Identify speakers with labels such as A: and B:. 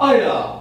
A: 哎呀，